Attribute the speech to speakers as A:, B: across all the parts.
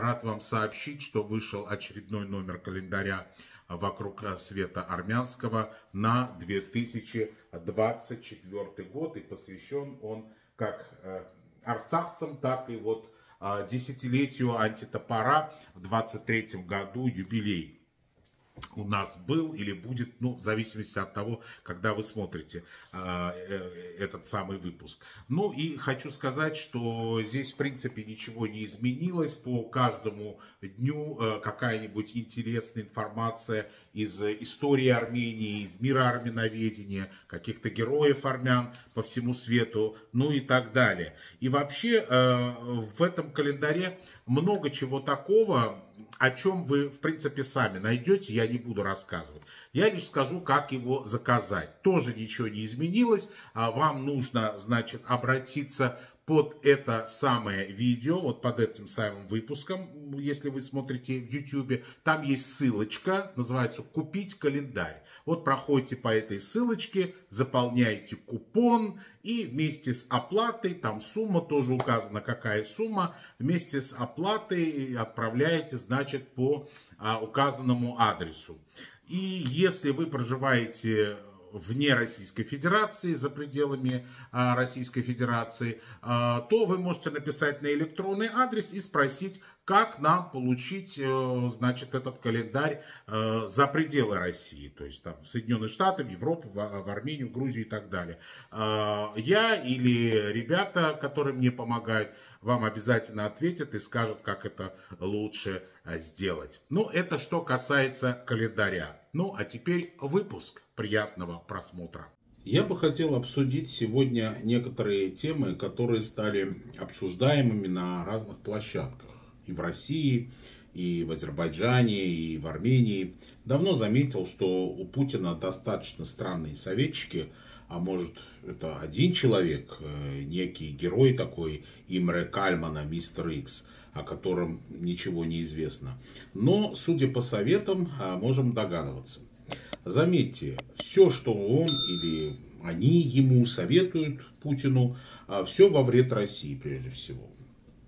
A: рад вам сообщить, что вышел очередной номер календаря вокруг света армянского на 2024 год. И посвящен он как э, арцахцам, так и вот э, десятилетию антитопора в 23 году юбилей у нас был или будет, ну, в зависимости от того, когда вы смотрите э, э, этот самый выпуск. Ну и хочу сказать, что здесь, в принципе, ничего не изменилось. По каждому дню э, какая-нибудь интересная информация из истории Армении, из мира армяноведения, каких-то героев армян по всему свету, ну и так далее. И вообще э, в этом календаре много чего такого, о чем вы, в принципе, сами найдете, я не буду рассказывать. Я лишь скажу, как его заказать. Тоже ничего не изменилось. А вам нужно, значит, обратиться под это самое видео, вот под этим самым выпуском, если вы смотрите в YouTube, там есть ссылочка, называется «Купить календарь». Вот проходите по этой ссылочке, заполняете купон и вместе с оплатой, там сумма тоже указана, какая сумма, вместе с оплатой отправляете, значит, по а, указанному адресу. И если вы проживаете вне Российской Федерации, за пределами а, Российской Федерации, а, то вы можете написать на электронный адрес и спросить, как нам получить, э, значит, этот календарь э, за пределы России, то есть там в Соединенные Штаты, в Европу, в Армению, в Грузию и так далее. А, я или ребята, которые мне помогают, вам обязательно ответят и скажут, как это лучше э, сделать. Ну, это что касается календаря. Ну, а теперь выпуск. Приятного просмотра.
B: Я бы хотел обсудить сегодня некоторые темы, которые стали обсуждаемыми на разных площадках. И в России, и в Азербайджане, и в Армении. Давно заметил, что у Путина достаточно странные советчики, а может это один человек, э, некий герой такой, Имре Кальмана, мистер Икс, о котором ничего не известно. Но, судя по советам, а, можем догадываться. Заметьте, все, что он или они ему советуют, Путину, а, все во вред России прежде всего.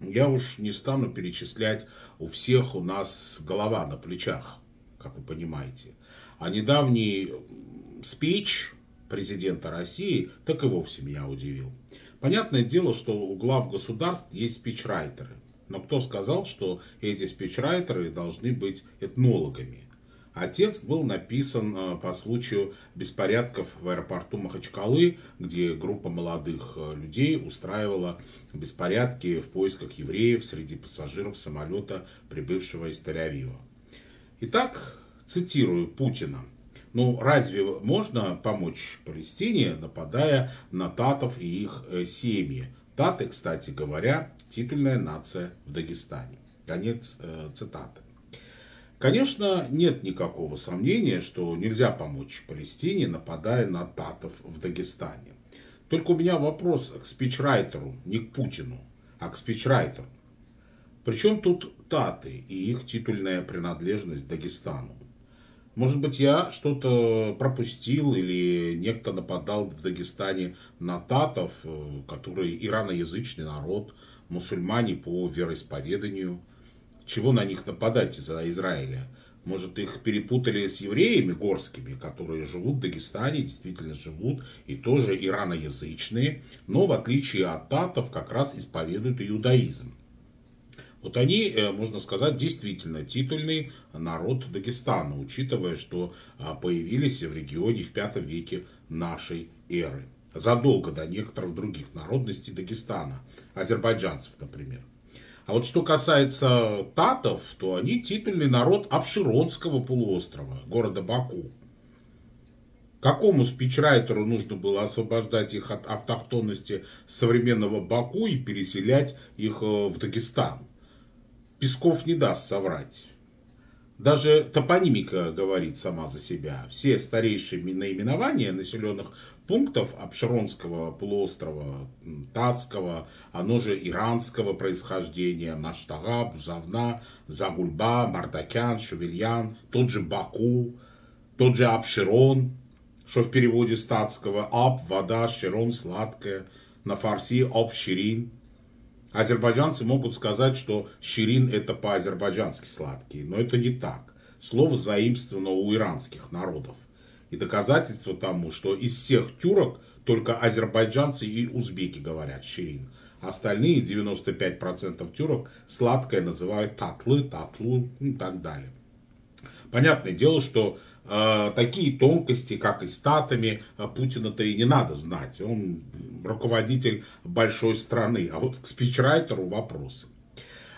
B: Я уж не стану перечислять, у всех у нас голова на плечах, как вы понимаете. А недавний спич президента России так и вовсе меня удивил. Понятное дело, что у глав государств есть спичрайтеры. Но кто сказал, что эти спичрайтеры должны быть этнологами? А текст был написан э, по случаю беспорядков в аэропорту Махачкалы, где группа молодых э, людей устраивала беспорядки в поисках евреев среди пассажиров самолета, прибывшего из Тель-Авива. Итак, цитирую Путина. Ну, разве можно помочь Палестине, нападая на татов и их э, семьи? Таты, кстати говоря, титульная нация в Дагестане. Конец э, цитаты. Конечно, нет никакого сомнения, что нельзя помочь Палестине, нападая на татов в Дагестане. Только у меня вопрос к спичрайтеру, не к Путину, а к спичрайтеру. Причем тут таты и их титульная принадлежность Дагестану? Может быть, я что-то пропустил или некто нападал в Дагестане на татов, э, которые ираноязычный народ, мусульмане по вероисповеданию – чего на них нападать из-за Израиля? Может, их перепутали с евреями горскими, которые живут в Дагестане, действительно живут, и тоже ираноязычные, но в отличие от татов как раз исповедуют иудаизм. Вот они, э, можно сказать, действительно титульный народ Дагестана, учитывая, что а, появились в регионе в V веке нашей эры. Задолго до некоторых других народностей Дагестана, азербайджанцев, например. А вот что касается татов, то они титульный народ Абширонского полуострова, города Баку. Какому спичрайтеру нужно было освобождать их от автохтонности современного Баку и переселять их э, в Дагестан? Песков не даст соврать. Даже топонимика говорит сама за себя. Все старейшие наименования населенных пунктов Абшеронского полуострова, Татского, оно же иранского происхождения, Наштага, Бузавна, Загульба, Мардакян, Шувельян, тот же Баку, тот же Абшерон, что в переводе статского Аб, вода, Широн, сладкая, на фарси Абширин. Азербайджанцы могут сказать, что щирин это по-азербайджански сладкий, но это не так. Слово заимствовано у иранских народов. И доказательство тому, что из всех тюрок только азербайджанцы и узбеки говорят щирин. Остальные 95% тюрок сладкое называют татлы, татлу и так далее. Понятное дело, что такие тонкости, как и статами, э, Путина-то и не надо знать. Он руководитель большой страны. А вот к спичрайтеру вопросы.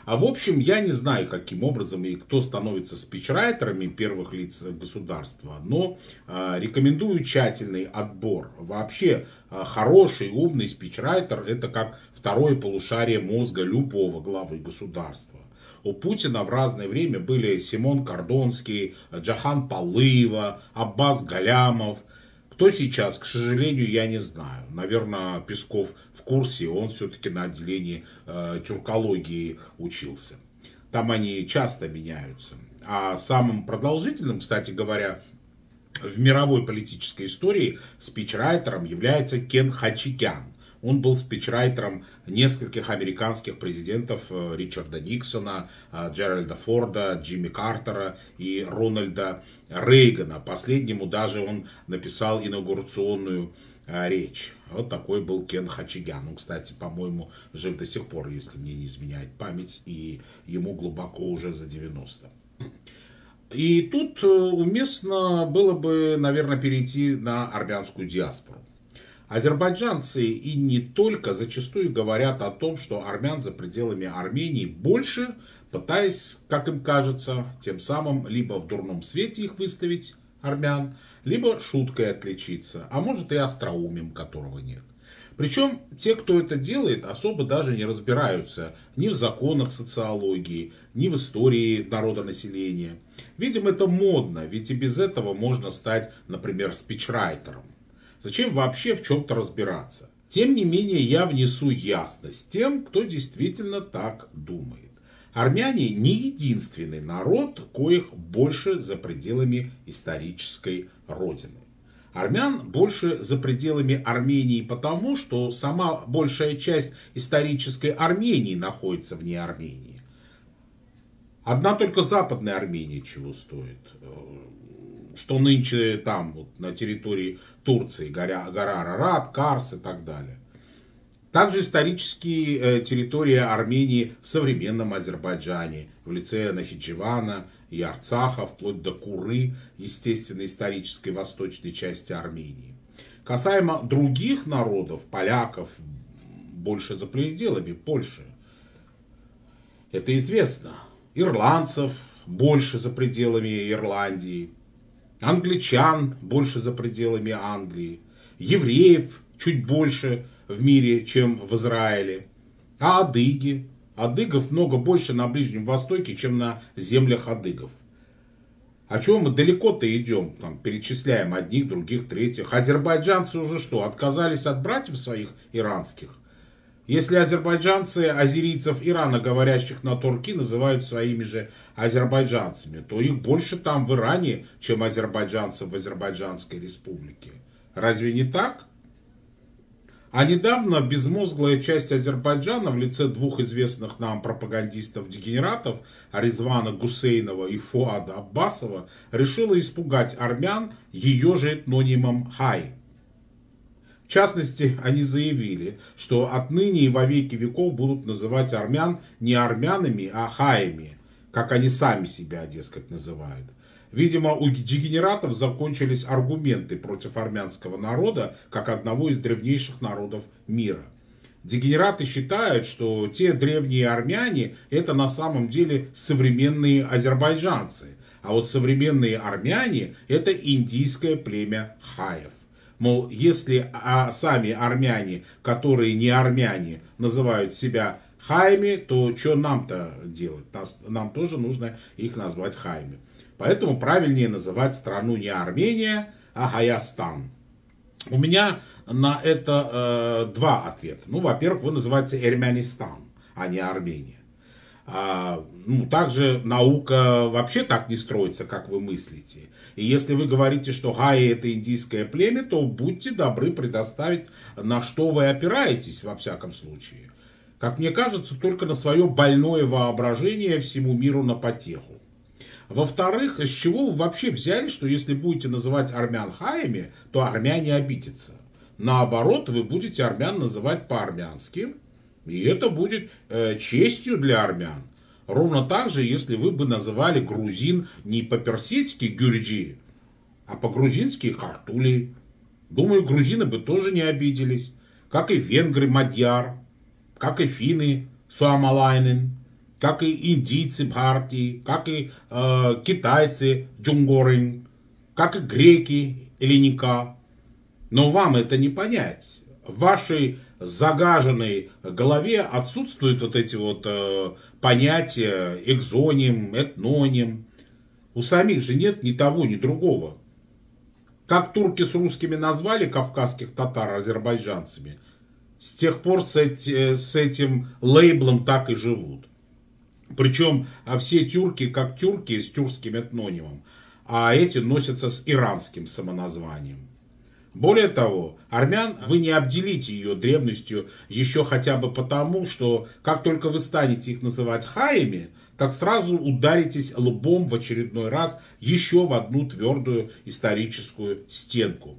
B: А в общем, я не знаю, каким образом и кто становится спичрайтерами первых лиц государства, но э, рекомендую тщательный отбор. Вообще, э, хороший, умный спичрайтер – это как второе полушарие мозга любого главы государства. У Путина в разное время были Симон Кордонский, Джахан Палыева, Аббас Галямов. Кто сейчас, к сожалению, я не знаю. Наверное, Песков в курсе, он все-таки на отделении э, тюркологии учился. Там они часто меняются. А самым продолжительным, кстати говоря, в мировой политической истории спичрайтером является Кен Хачикян. Он был спичрайтером нескольких американских президентов э, Ричарда Никсона, э, Джеральда Форда, Джимми Картера и Рональда Рейгана. Последнему даже он написал инаугурационную э, речь. Вот такой был Кен Хачигян. Он, кстати, по-моему, жив до сих пор, если мне не изменяет память, и ему глубоко уже за 90. И тут уместно было бы, наверное, перейти на армянскую диаспору. Азербайджанцы и не только зачастую говорят о том, что армян за пределами Армении больше, пытаясь, как им кажется, тем самым либо в дурном свете их выставить, армян, либо шуткой отличиться, а может и остроумием, которого нет. Причем те, кто это делает, особо даже не разбираются ни в законах социологии, ни в истории народонаселения. Видимо, это модно, ведь и без этого можно стать, например, спичрайтером. Зачем вообще в чем-то разбираться? Тем не менее, я внесу ясность тем, кто действительно так думает. Армяне не единственный народ, коих больше за пределами исторической родины. Армян больше за пределами Армении потому, что сама большая часть исторической Армении находится вне Армении. Одна только западная Армения чего стоит что нынче там, вот, на территории Турции, гора, гора Арарат, Карс и так далее. Также исторические э, территории Армении в современном Азербайджане, в лице Нахичевана и Арцаха, вплоть до Куры, естественно, исторической восточной части Армении. Касаемо других народов, поляков, больше за пределами Польши, это известно. Ирландцев больше за пределами Ирландии англичан больше за пределами Англии, евреев чуть больше в мире, чем в Израиле, а адыги. Адыгов много больше на Ближнем Востоке, чем на землях адыгов. А чего мы далеко-то идем, там, перечисляем одних, других, третьих. Азербайджанцы уже что, отказались от братьев своих иранских? Если азербайджанцы азерийцев Ирана, говорящих на турки, называют своими же азербайджанцами, то их больше там в Иране, чем азербайджанцев в Азербайджанской республике. Разве не так? А недавно безмозглая часть Азербайджана в лице двух известных нам пропагандистов-дегенератов Аризвана Гусейнова и Фуада Аббасова решила испугать армян ее же этнонимом Хай – в частности, они заявили, что отныне и во веки веков будут называть армян не армянами, а хаями, как они сами себя, дескать, называют. Видимо, у дегенератов закончились аргументы против армянского народа, как одного из древнейших народов мира. Дегенераты считают, что те древние армяне это на самом деле современные азербайджанцы, а вот современные армяне это индийское племя хаев. Мол, если а, сами армяне, которые не армяне, называют себя хайми, то что нам-то делать? Нас, нам тоже нужно их назвать хайми. Поэтому правильнее называть страну не Армения, а Хаястан. У меня на это э, два ответа. Ну, во-первых, вы называете Эрмянистан, а не Армения. А, ну, также наука вообще так не строится, как вы мыслите. И если вы говорите, что Гаи это индийское племя, то будьте добры предоставить, на что вы опираетесь во всяком случае. как мне кажется, только на свое больное воображение всему миру на потеху. Во-вторых, с чего вы вообще взяли, что если будете называть армян хаями, то армяне обидятся? Наоборот, вы будете армян называть по-армянски, и это будет э, честью для армян. Ровно так же, если вы бы называли грузин не по-персидски гюрджи, а по-грузински картули. Думаю, грузины бы тоже не обиделись, как и венгры мадьяр, как и финны суамалайнен, как и индийцы бхарти, как и э, китайцы джунгорин, как и греки эллиника. Но вам это не понять. Вашей загаженной голове отсутствуют вот эти вот э, понятия экзоним, этноним. У самих же нет ни того, ни другого. Как турки с русскими назвали кавказских татар азербайджанцами, с тех пор с, эти, с этим лейблом так и живут. Причем а все тюрки как тюрки с тюркским этнонимом, а эти носятся с иранским самоназванием. Более того, армян вы не обделите ее древностью еще хотя бы потому, что как только вы станете их называть хаями, так сразу ударитесь лбом в очередной раз еще в одну твердую историческую стенку.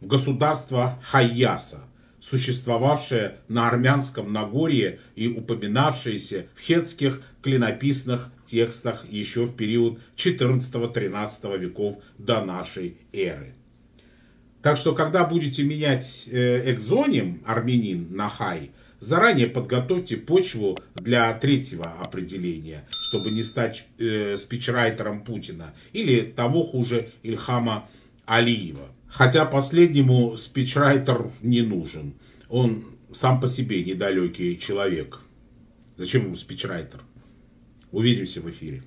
B: В государство Хайяса, существовавшее на армянском Нагорье и упоминавшееся в хетских клинописных текстах еще в период 14-13 веков до нашей эры. Так что, когда будете менять э, экзоним армянин на хай, заранее подготовьте почву для третьего определения, чтобы не стать э, спичрайтером Путина или того хуже Ильхама Алиева. Хотя последнему спичрайтер не нужен. Он сам по себе недалекий человек. Зачем ему спичрайтер? Увидимся в эфире.